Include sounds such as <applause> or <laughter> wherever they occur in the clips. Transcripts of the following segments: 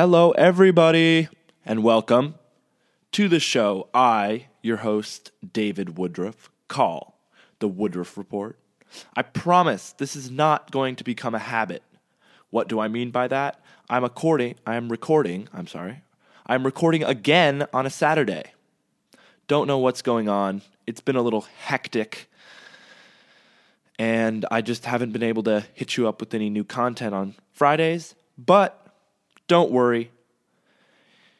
Hello, everybody, and welcome to the show. I, your host, David Woodruff, call the Woodruff Report. I promise this is not going to become a habit. What do I mean by that? I'm recording. I'm recording. I'm sorry. I'm recording again on a Saturday. Don't know what's going on. It's been a little hectic, and I just haven't been able to hit you up with any new content on Fridays. But don't worry.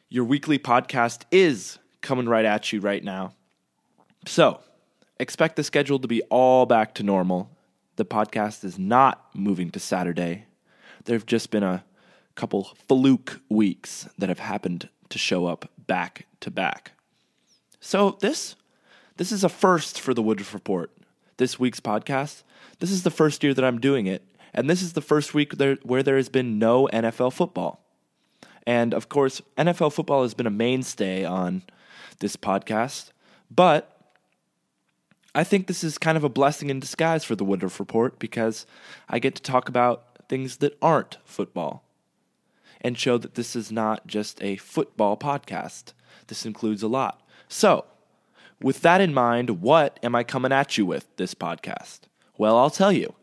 Your weekly podcast is coming right at you right now. So, expect the schedule to be all back to normal. The podcast is not moving to Saturday. There have just been a couple fluke weeks that have happened to show up back to back. So, this this is a first for the Woodruff Report. This week's podcast. This is the first year that I'm doing it, and this is the first week there, where there has been no NFL football. And of course, NFL football has been a mainstay on this podcast, but I think this is kind of a blessing in disguise for the Woodruff Report because I get to talk about things that aren't football and show that this is not just a football podcast. This includes a lot. So, with that in mind, what am I coming at you with this podcast? Well, I'll tell you.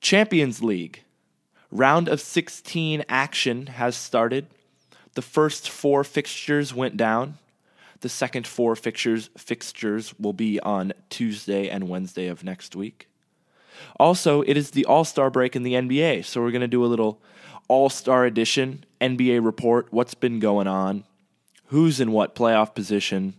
Champions League Round of 16 action has started. The first four fixtures went down. The second four fixtures fixtures will be on Tuesday and Wednesday of next week. Also, it is the All-Star break in the NBA, so we're going to do a little All-Star edition NBA report, what's been going on, who's in what playoff position,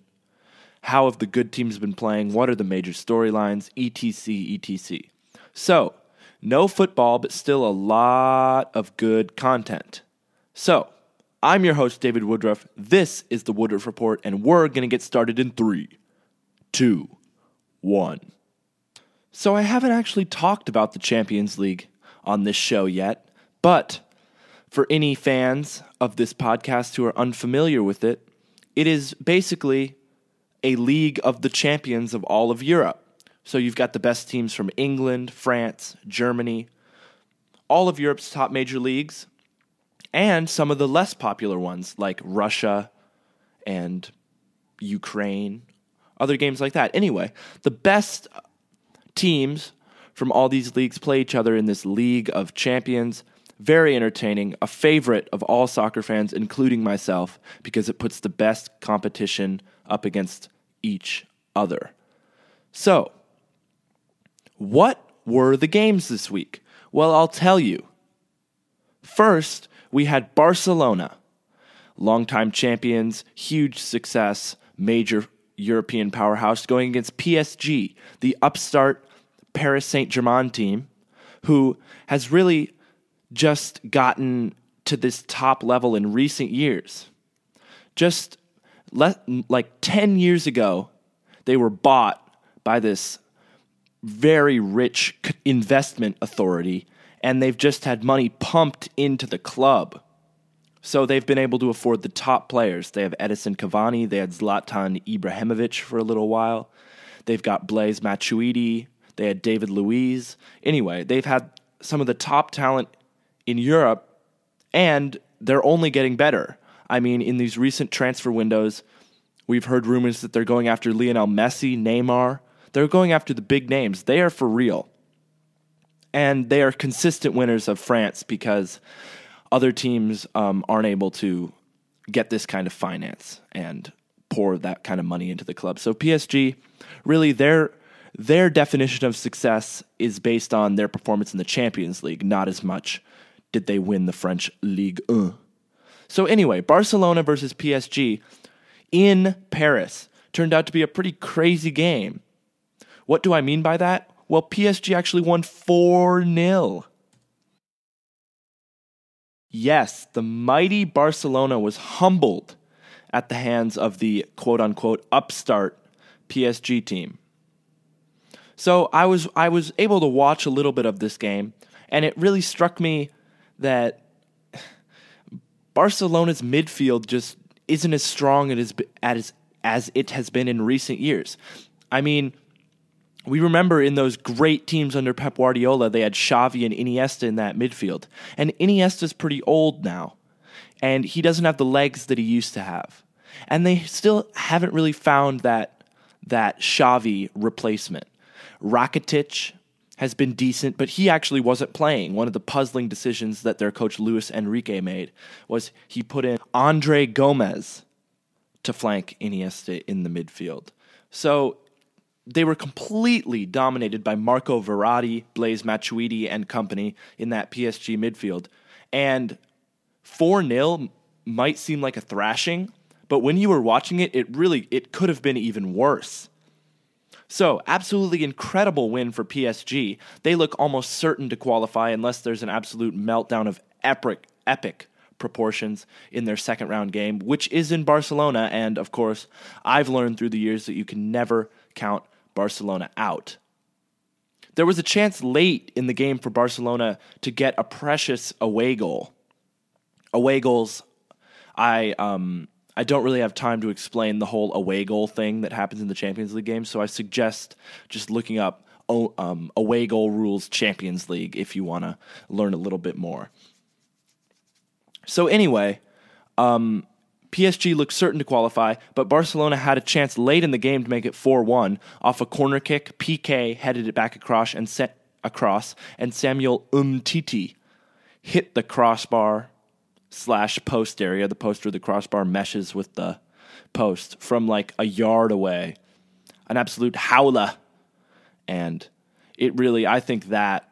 how have the good teams been playing, what are the major storylines, etc etc. So, no football, but still a lot of good content. So, I'm your host, David Woodruff. This is the Woodruff Report, and we're going to get started in three, two, one. So, I haven't actually talked about the Champions League on this show yet, but for any fans of this podcast who are unfamiliar with it, it is basically a league of the champions of all of Europe. So you've got the best teams from England, France, Germany, all of Europe's top major leagues, and some of the less popular ones like Russia and Ukraine, other games like that. Anyway, the best teams from all these leagues play each other in this League of Champions. Very entertaining, a favorite of all soccer fans, including myself, because it puts the best competition up against each other. So, what were the games this week? Well, I'll tell you. First, we had Barcelona, longtime champions, huge success, major European powerhouse, going against PSG, the upstart Paris Saint Germain team, who has really just gotten to this top level in recent years. Just le- like 10 years ago, they were bought by this very rich investment authority, and they've just had money pumped into the club. So they've been able to afford the top players. They have Edinson Cavani, they had Zlatan Ibrahimovic for a little while. They've got Blaise Matuidi, they had David Luiz. Anyway, they've had some of the top talent in Europe, and they're only getting better. I mean, in these recent transfer windows, we've heard rumors that they're going after Lionel Messi, Neymar, they're going after the big names. They are for real. And they are consistent winners of France because other teams um, aren't able to get this kind of finance and pour that kind of money into the club. So PSG, really, their their definition of success is based on their performance in the Champions League, not as much did they win the French Ligue 1. So anyway, Barcelona versus PSG in Paris turned out to be a pretty crazy game. What do I mean by that? Well, PSG actually won 4 0. Yes, the mighty Barcelona was humbled at the hands of the quote unquote upstart PSG team. So I was I was able to watch a little bit of this game, and it really struck me that Barcelona's midfield just isn't as strong as as as it has been in recent years. I mean, we remember in those great teams under Pep Guardiola, they had Xavi and Iniesta in that midfield. And Iniesta's pretty old now. and he doesn't have the legs that he used to have. And they still haven't really found that that Xavi replacement. Rakitic has been decent, but he actually wasn't playing. One of the puzzling decisions that their coach Luis Enrique made was he put in André Gomes to flank Iniesta in the midfield. So they were completely dominated by Marco Verratti, Blaise Matuidi, and company in that PSG midfield. And 4 0 might seem like a thrashing, but when you were watching it, it really it could have been even worse. So, absolutely incredible win for PSG. They look almost certain to qualify unless there's an absolute meltdown of epic epic proportions in their second round game, which is in Barcelona and of course, I've learned through the years that you can never count Barcelona out. There was a chance late in the game for Barcelona to get a precious away goal. Away goals, I um, I don't really have time to explain the whole away goal thing that happens in the Champions League game, so I suggest just looking up um, away goal rules Champions League if you want to learn a little bit more. So anyway, um, PSG looked certain to qualify, but Barcelona had a chance late in the game to make it 4-1 off a corner kick. Piqué headed it back across and set across, and Samuel Umtiti hit the crossbar slash post area. The post where the crossbar meshes with the post from like a yard away. An absolute howler. And it really, I think that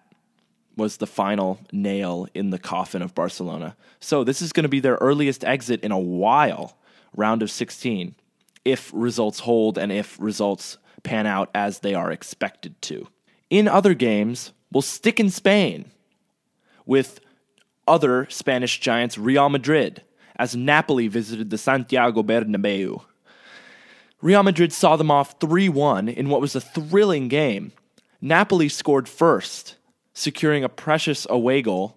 was the final nail in the coffin of Barcelona. So this is going to be their earliest exit in a while, round of 16, if results hold and if results pan out as they are expected to. In other games, we'll stick in Spain with other Spanish giants, Real Madrid, as Napoli visited the Santiago Bernabeu. Real Madrid saw them off 3 1 in what was a thrilling game. Napoli scored first securing a precious away goal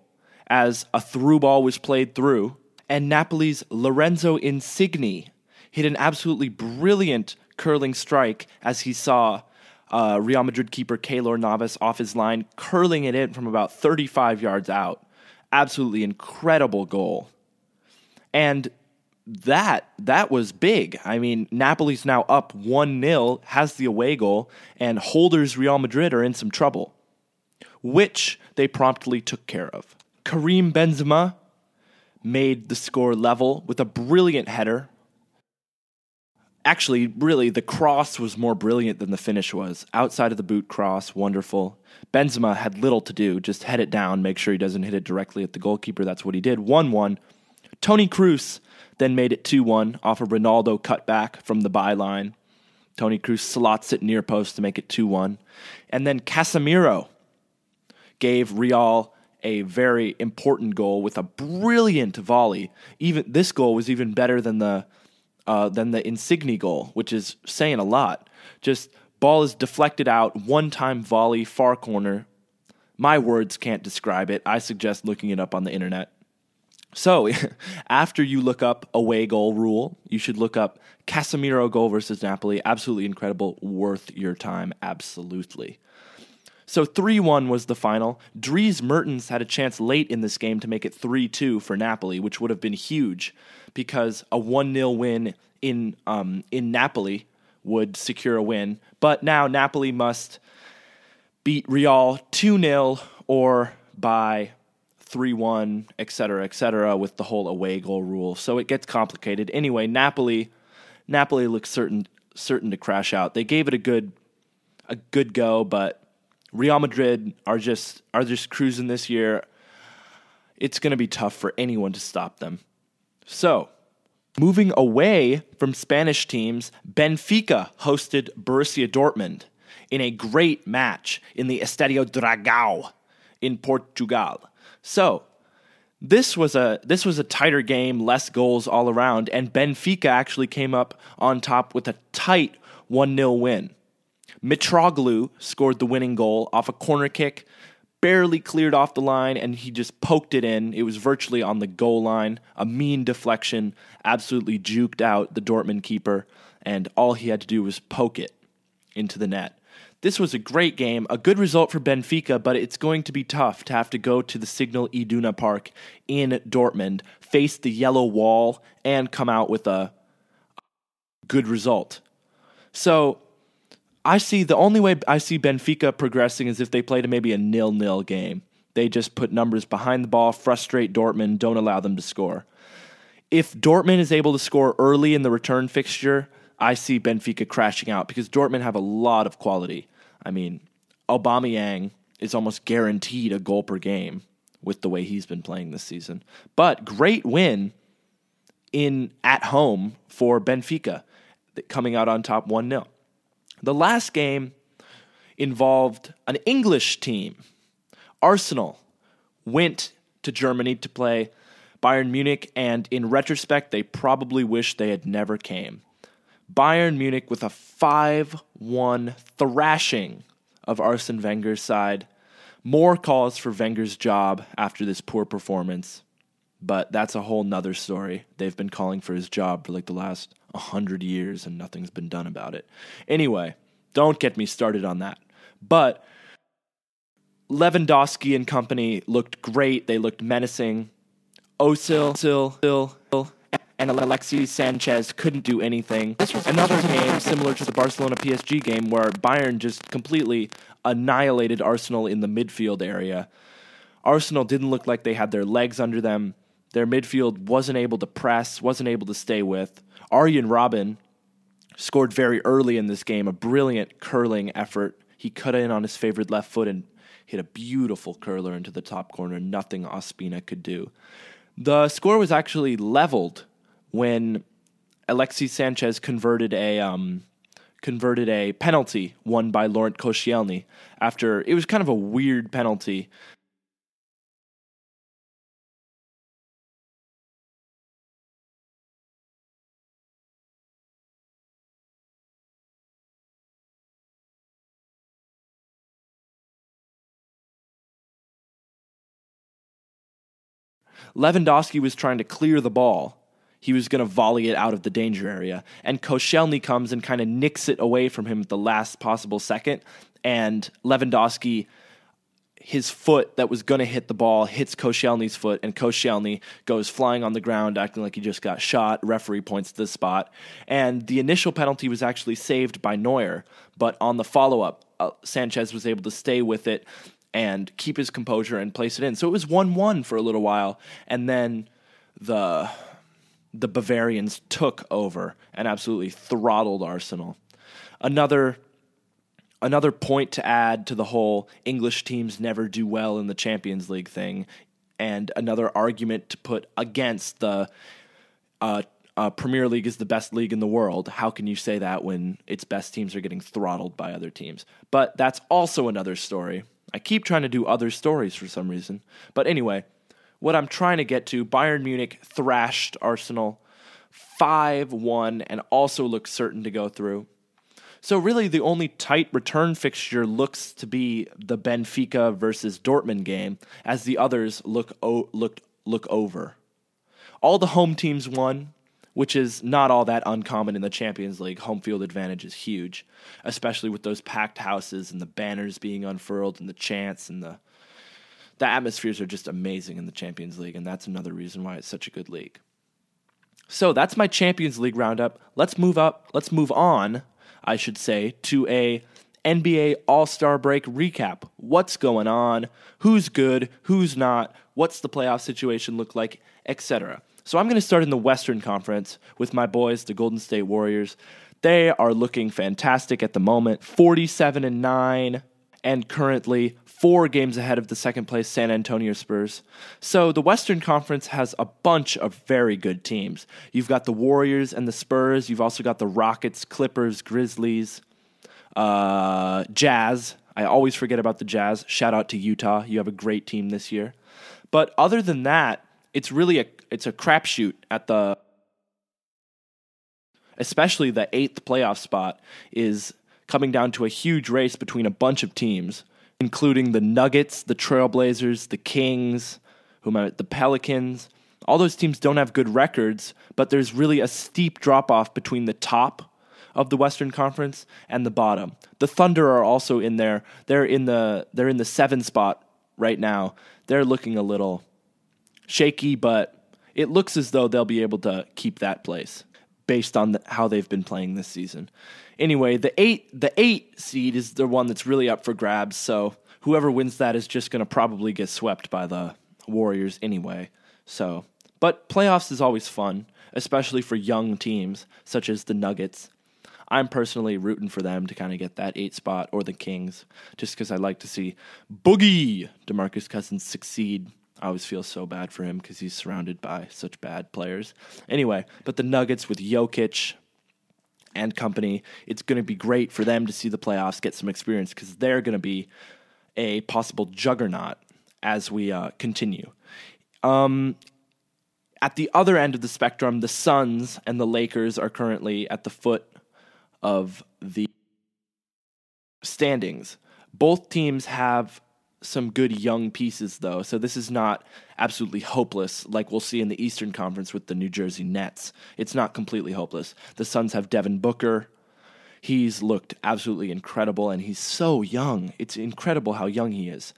as a through ball was played through, and Napoli's Lorenzo Insigne hit an absolutely brilliant curling strike as he saw uh, Real Madrid keeper Keylor Navas off his line, curling it in from about 35 yards out. Absolutely incredible goal. And that that was big. I mean, Napoli's now up 1-0, has the away goal, and holders Real Madrid are in some trouble which they promptly took care of. Karim Benzema made the score level with a brilliant header. Actually, really, the cross was more brilliant than the finish was. Outside of the boot cross, wonderful. Benzema had little to do, just head it down, make sure he doesn't hit it directly at the goalkeeper. That's what he did. 1 1. Toni Kroos then made it 2 1 off a Ronaldo cutback from the byline. Toni Kroos slots it near post to make it 2 1. And then Casemiro gave Real a very important goal with a brilliant volley. Even this goal was even better than the uh, than the Insigne goal, which is saying a lot. Just ball is deflected out, one time volley, far corner. My words can't describe it. I suggest looking it up on the internet. So, <laughs> after you look up away goal rule, you should look up Casemiro goal versus Napoli. Absolutely incredible, worth your time. Absolutely. So 3 1 was the final. Dries Mertens had a chance late in this game to make it 3 2 for Napoli, which would have been huge because a 1 0 win in, um, in Napoli would secure a win. But now Napoli must beat Real 2 0 or by 3 1, etc., etc., with the whole away goal rule. So it gets complicated. Anyway, Napoli. Napoli looks certain certain to crash out. They gave it a good a good go, but Real Madrid are just are just cruising this year. It's going to be tough for anyone to stop them. So, moving away from Spanish teams, Benfica hosted Borussia Dortmund in a great match in the Estadio Dragao in Portugal. So, this was a this was a tighter game, less goals all around, and Benfica actually came up on top with a tight 1-0 win. Mitroglou scored the winning goal off a corner kick, barely cleared off the line, and he just poked it in. It was virtually on the goal line. A mean deflection, absolutely juked out the Dortmund keeper, and all he had to do was poke it into the net. This was a great game, a good result for Benfica, but it's going to be tough to have to go to the Signal Iduna Park in Dortmund, face the yellow wall, and come out with a good result. So I see the only way I see Benfica progressing is if they played maybe a nil nil game. They just put numbers behind the ball, frustrate Dortmund, don't allow them to score. If Dortmund is able to score early in the return fixture, I see Benfica crashing out because Dortmund have a lot of quality. I mean, Aubameyang is almost guaranteed a goal per game with the way he's been playing this season. But great win in at home for Benfica, coming out on top 1-0. The last game involved an English team. Arsenal went to Germany to play Bayern Munich and in retrospect they probably wish they had never came. Bayern Munich with a 5 1 thrashing of Arsene Wenger's side. More calls for Wenger's job after this poor performance, but that's a whole nother story. They've been calling for his job for like the last 100 years and nothing's been done about it. Anyway, don't get me started on that. But Lewandowski and company looked great. They looked menacing. Özil, Sil, Sil, Sil, and Alexis Sanchez couldn't do anything. This was another game similar to the Barcelona PSG game where Bayern just completely annihilated Arsenal in the midfield area. Arsenal didn't look like they had their legs under them. Their midfield wasn't able to press, wasn't able to stay with. Arjen Robben scored very early in this game, a brilliant curling effort. He cut in on his favorite left foot and hit a beautiful curler into the top corner, nothing Ospina could do. The score was actually leveled when Alexis Sanchez converted a um, converted a penalty won by Laurent Koscielny after it was kind of a weird penalty. Lewandowski was trying to clear the ball he was going to volley it out of the danger area. And Koscielny comes and kind of nicks it away from him at the last possible second. And Lewandowski, his foot that was going to hit the ball hits Koscielny's foot, and Koscielny goes flying on the ground, acting like he just got shot. Referee points to the spot. And the initial penalty was actually saved by Neuer, but on the follow up, uh, Sanchez was able to stay with it and keep his composure and place it in. So it was 1 1 for a little while. And then the the Bavarians took over and absolutely throttled Arsenal. Another another point to add to the whole English teams never do well in the Champions League thing, and another argument to put against the uh, uh, Premier League is the best league in the world. How can you say that when its best teams are getting throttled by other teams? But that's also another story. I keep trying to do other stories for some reason. But anyway, what I'm trying to get to, Bayern Munich thrashed Arsenal 5 1 and also looks certain to go through. So, really, the only tight return fixture looks to be the Benfica versus Dortmund game, as the others look, o- look, look over. All the home teams won, which is not all that uncommon in the Champions League. Home field advantage is huge, especially with those packed houses and the banners being unfurled and the chants and the the atmospheres are just amazing in the Champions League, and that's another reason why it's such a good league. So that's my Champions League roundup. Let's move up. Let's move on, I should say, to a NBA All Star break recap. What's going on? Who's good? Who's not? What's the playoff situation look like? Etc. So I'm going to start in the Western Conference with my boys, the Golden State Warriors. They are looking fantastic at the moment, 47 and 9 and currently four games ahead of the second place San Antonio Spurs. So the Western Conference has a bunch of very good teams. You've got the Warriors and the Spurs. You've also got the Rockets, Clippers, Grizzlies, uh, Jazz. I always forget about the Jazz. Shout out to Utah. You have a great team this year. But other than that, it's really a it's a crapshoot at the especially the eighth playoff spot is coming down to a huge race between a bunch of teams including the Nuggets, the Trailblazers, the Kings, whom the Pelicans. All those teams don't have good records, but there's really a steep drop off between the top of the Western Conference and the bottom. The Thunder are also in there. They're in the they're in the 7 spot right now. They're looking a little shaky, but it looks as though they'll be able to keep that place based on the, how they've been playing this season. Anyway, the 8 the 8 seed is the one that's really up for grabs, so whoever wins that is just going to probably get swept by the Warriors anyway. So, but playoffs is always fun, especially for young teams such as the Nuggets. I'm personally rooting for them to kind of get that eight spot or the Kings, just because I like to see Boogie Demarcus Cousins succeed. I always feel so bad for him because he's surrounded by such bad players. Anyway, but the Nuggets with Jokic and company, it's going to be great for them to see the playoffs, get some experience because they're going to be a possible juggernaut as we uh, continue. Um, at the other end of the spectrum, the Suns and the Lakers are currently at the foot of the standings. Both teams have some good young pieces, though, so this is not absolutely hopeless like we'll see in the Eastern Conference with the New Jersey Nets. It's not completely hopeless. The Suns have Devin Booker. He's looked absolutely incredible, and he's so young. It's incredible how young he is.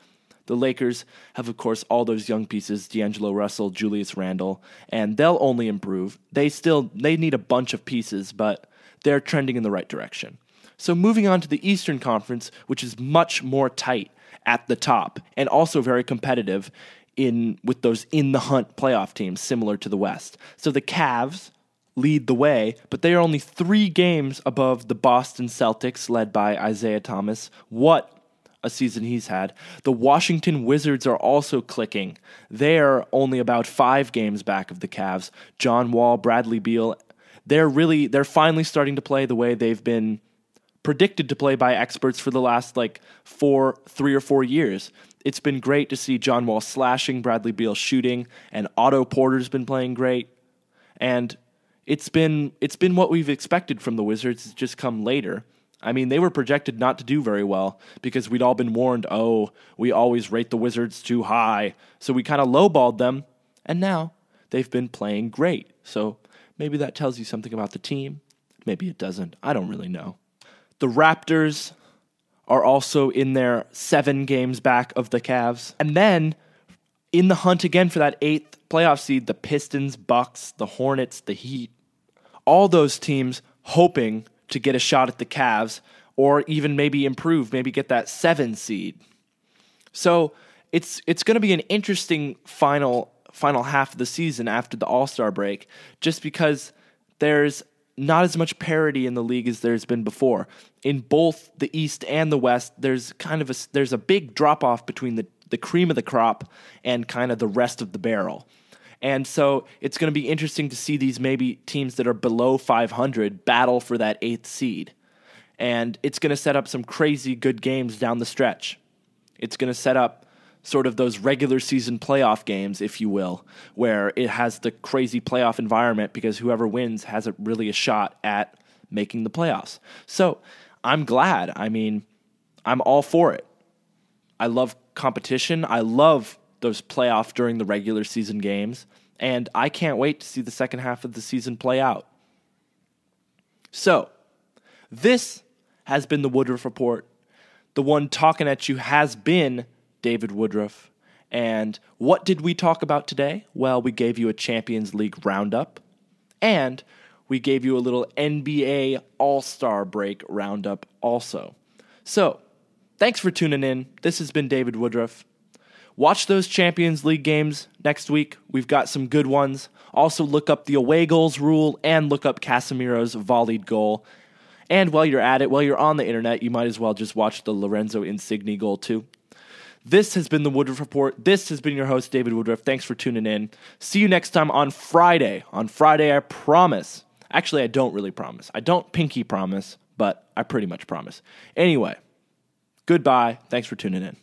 The Lakers have, of course, all those young pieces: D'Angelo Russell, Julius Randle, and they'll only improve. They still they need a bunch of pieces, but they're trending in the right direction. So moving on to the Eastern Conference, which is much more tight at the top and also very competitive in with those in the hunt playoff teams, similar to the West. So the Cavs lead the way, but they are only three games above the Boston Celtics, led by Isaiah Thomas. What a season he's had. The Washington Wizards are also clicking. They're only about five games back of the Cavs. John Wall, Bradley Beal, they're really they're finally starting to play the way they've been predicted to play by experts for the last like four, three or four years. It's been great to see John Wall slashing, Bradley Beal shooting, and Otto Porter's been playing great. And it's been it's been what we've expected from the Wizards. It's just come later. I mean, they were projected not to do very well because we'd all been warned, oh, we always rate the Wizards too high. So we kind of lowballed them, and now they've been playing great. So maybe that tells you something about the team. Maybe it doesn't. I don't really know. The Raptors are also in their seven games back of the Cavs. And then in the hunt again for that eighth playoff seed, the Pistons, Bucks, the Hornets, the Heat, all those teams hoping to get a shot at the Cavs or even maybe improve, maybe get that seven seed. So it's it's going to be an interesting final final half of the season after the All Star break, just because there's not as much parity in the league as there's been before. In both the East and the West, there's kind of a there's a big drop off between the the cream of the crop and kind of the rest of the barrel. And so it's going to be interesting to see these maybe teams that are below 500 battle for that eighth seed. And it's going to set up some crazy good games down the stretch. It's going to set up sort of those regular season playoff games, if you will, where it has the crazy playoff environment because whoever wins has a, really a shot at making the playoffs. So I'm glad. I mean, I'm all for it. I love competition. I love those playoff during the regular season games, and I can't wait to see the second half of the season play out. So, this has been the Woodruff Report. The one talking at you has been David Woodruff. And what did we talk about today? Well, we gave you a Champions League roundup, and we gave you a little NBA All Star break roundup also. So, thanks for tuning in. This has been David Woodruff. Watch those Champions League games next week. We've got some good ones. Also, look up the away goals rule and look up Casemiro's volleyed goal. And while you're at it, while you're on the internet, you might as well just watch the Lorenzo Insigne goal too. This has been the Woodruff Report. This has been your host, David Woodruff. Thanks for tuning in. See you next time on Friday. On Friday, I promise. Actually, I don't really promise. I don't pinky promise, but I pretty much promise. Anyway, goodbye. Thanks for tuning in.